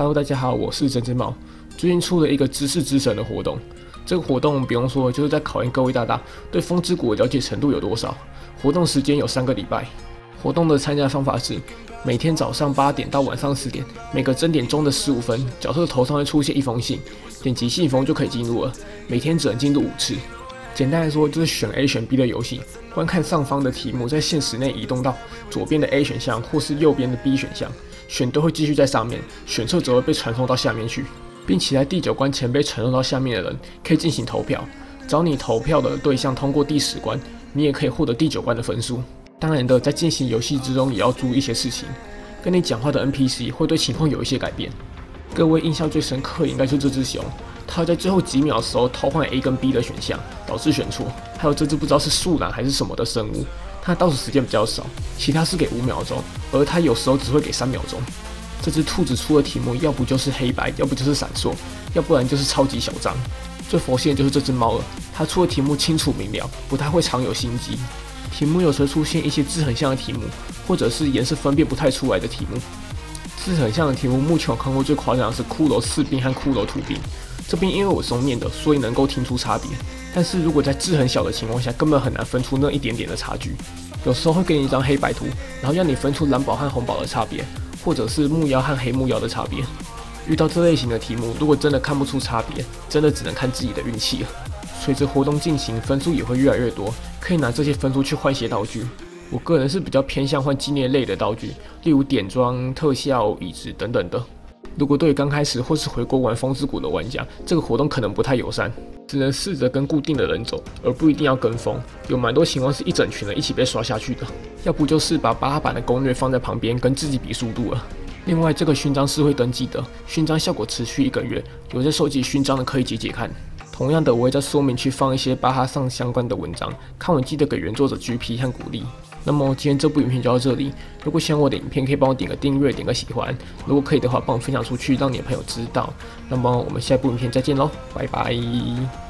Hello，大家好，我是真真茂。最近出了一个知识之神的活动，这个活动不用说，就是在考验各位大大对风之谷的了解程度有多少。活动时间有三个礼拜，活动的参加方法是每天早上八点到晚上十点，每个整点钟的十五分，角色头上会出现一封信，点击信封就可以进入了。每天只能进入五次。简单来说，就是选 A 选 B 的游戏。观看上方的题目，在现实内移动到左边的 A 选项，或是右边的 B 选项。选都会继续在上面，选错则会被传送到下面去，并且在第九关前被传送到下面的人可以进行投票，找你投票的对象通过第十关，你也可以获得第九关的分数。当然的，在进行游戏之中也要注意一些事情，跟你讲话的 NPC 会对情况有一些改变。各位印象最深刻应该是这只熊，它在最后几秒的时候偷换 A 跟 B 的选项，导致选错。还有这只不知道是树懒还是什么的生物。它倒数时间比较少，其他是给五秒钟，而它有时候只会给三秒钟。这只兔子出的题目，要不就是黑白，要不就是闪烁，要不然就是超级小张。最佛系的就是这只猫了，它出的题目清楚明了，不太会常有心机。题目有时出现一些字很像的题目，或者是颜色分辨不太出来的题目。字很像的题目，目前我看过最夸张的是骷髅士兵和骷髅土兵。这边因为我是用念的，所以能够听出差别。但是如果在字很小的情况下，根本很难分出那一点点的差距。有时候会给你一张黑白图，然后让你分出蓝宝和红宝的差别，或者是木妖和黑木妖的差别。遇到这类型的题目，如果真的看不出差别，真的只能看自己的运气了。随着活动进行，分数也会越来越多，可以拿这些分数去换些道具。我个人是比较偏向换纪念类的道具，例如点装、特效、椅子等等的。如果对刚开始或是回国玩风之谷的玩家，这个活动可能不太友善，只能试着跟固定的人走，而不一定要跟风。有蛮多情况是一整群人一起被刷下去的，要不就是把八版的攻略放在旁边跟自己比速度了。另外，这个勋章是会登记的，勋章效果持续一个月，有在收集勋章的可以解解看。同样的，我会在说明区放一些巴哈上相关的文章，看完记得给原作者 GP 和鼓励。那么今天这部影片就到这里。如果喜欢我的影片，可以帮我点个订阅，点个喜欢。如果可以的话，帮我分享出去，让你的朋友知道。那么我们下一部影片再见喽，拜拜。